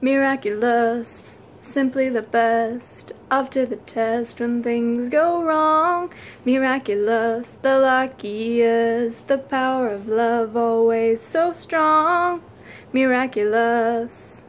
Miraculous, simply the best, up to the test when things go wrong. Miraculous, the luckiest, the power of love always so strong. Miraculous.